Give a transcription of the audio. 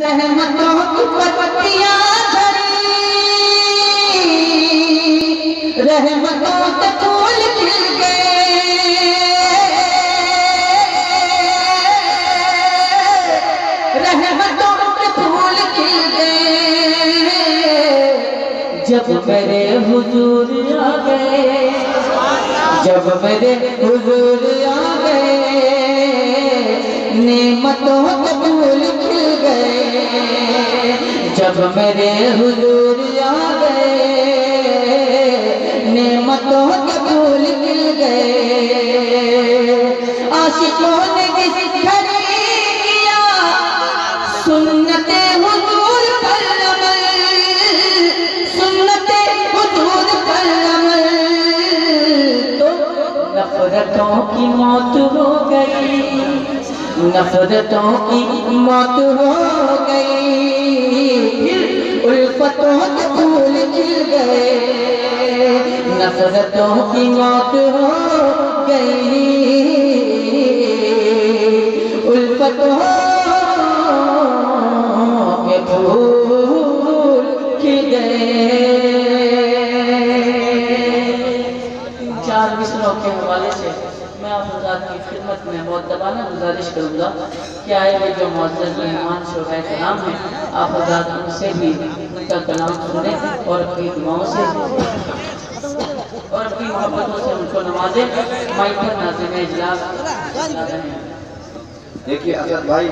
زحمتوں کی پتیاں جھڑی رحمتوں کے پھول کھل گئے۔ رحمتوں کے پھول کھل گئے۔ جب میرے حضور آ گئے۔ جب میرے حضور آ گئے۔ نعمتوں کے جب میرے حضور آ گئے، نعمتوں کے پھول کھل گئے۔ عاشقوں نے کسی کھڑی کیا؟ سنت حضور پر عمل۔ سنت حضور پر عمل۔ تو نفرتوں کی موت ہو گئی۔ نفرتوں کی موت ہو گئی۔ نفرتوں کی موت ہو گئی پھول کھل گئے چار مصروں کے حوالے سے میں آپ حضرات کی خدمت میں بہت گزارش کروں گا کہ آئے ہوئے جو معزز مہمان شعبہ کلام ہیں، آپ حضرات ان سے بھی ان کا کلام سنیں اور اپنی دعاؤں سے محبتوں سے ان کو پر ناظم اجلاس۔ دیکھیے اگر بھائی